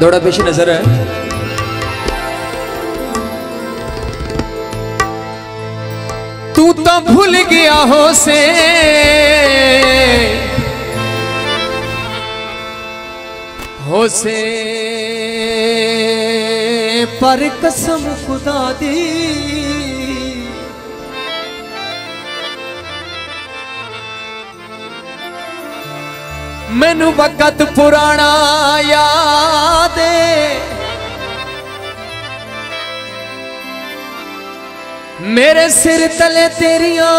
दौड़ा पेशी नज़र है। तू तो भूल गया हो से हो से पर कसम खुदा दी। ਮੈਨੂੰ ਵਕਤ ਪੁਰਾਣਾ ਯਾਦ ਮੇਰੇ ਸਿਰ ਤਲੇ ਤੇਰੀਆਂ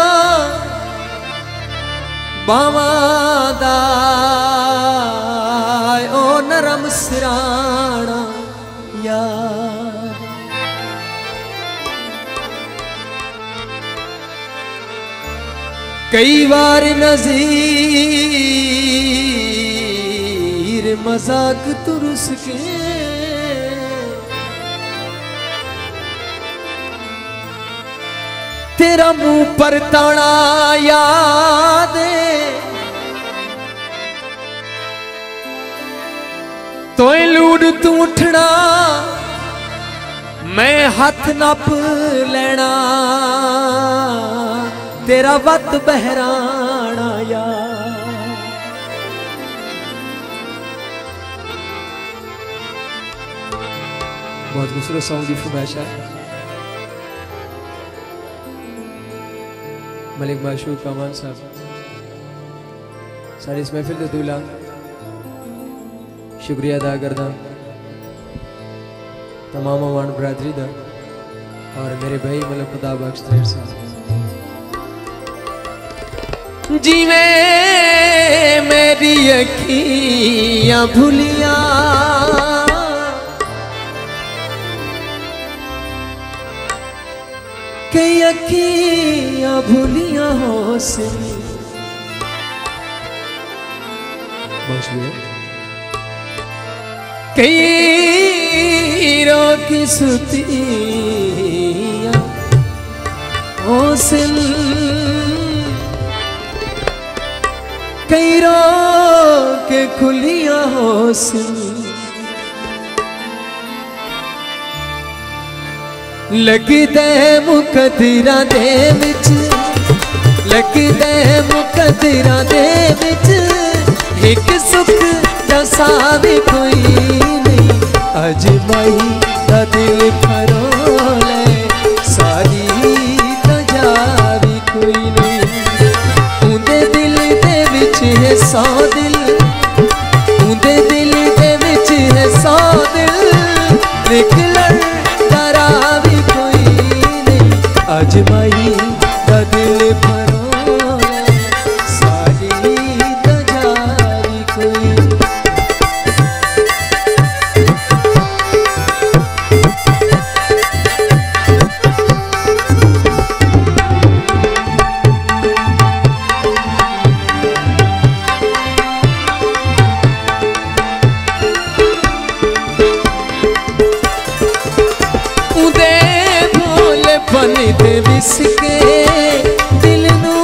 ਬਾਵਾਂ ਦਾ ਓ ਨਰਮ ਸਿਰਾਣਾ ਯਾਰ ਕਈ ਵਾਰ ਨਜ਼ੀਰ मज़ाक तुरस के। तेरा मुँह पर ताना याद तो लूड तू उठना, मैं हथ नप लेना। तेरा वत बहराना बहुत खूबसूरत सॉन्ग की फरमाइश है मलिक माशूक अमान साहब। सारी इस महफिल का दूल्हा शुक्रिया अदा करदा तमाम अवान बरादरी का और मेरे भाई मतलब खुदा बख्श तैर साहब। जीवे मेरी अखियाँ भूलिया अखियाँ भूलिया हो शुक्रिया कई रोक सुतिया ओ कई रोक खुलिया हो सिल लगदे मुकदरा दे विच लगदे मुकदरा दे विच एक सुख दसा भी कोई नहीं अजमाई दा दिल फरोले सारी तजा भी कोई नहीं उंदे दिल दे विच है सौ विस के दिल नू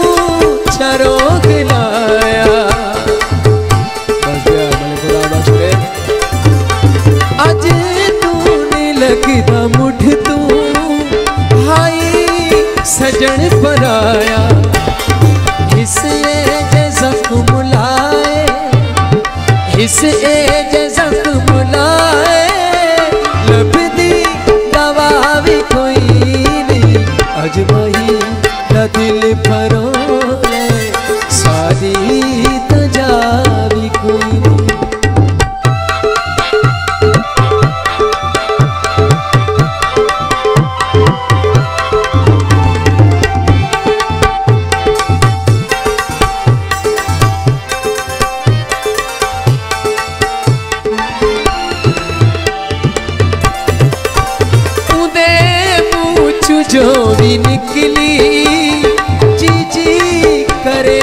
चरो खिलाया अज तूने मुठ तू भाई सजन पराया। किस ए जखम लाए किस ए जोड़ी निकली जी जी करे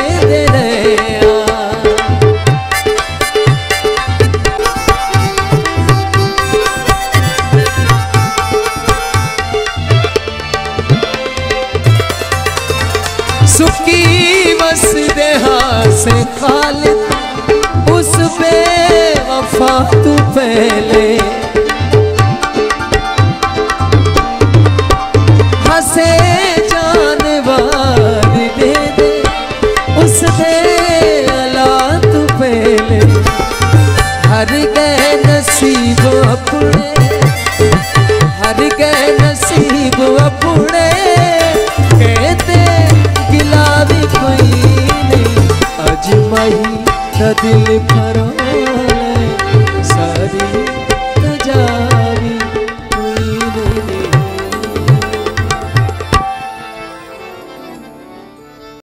देहा से खाल उस पे वफा तू पहले você.